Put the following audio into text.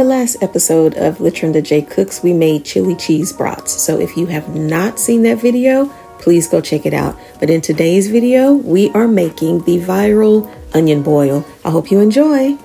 the last episode of LaTrenda Jaye Cooks, we made chili cheese brats. So if you have not seen that video, please go check it out. But in today's video, we are making the viral onion boil. I hope you enjoy.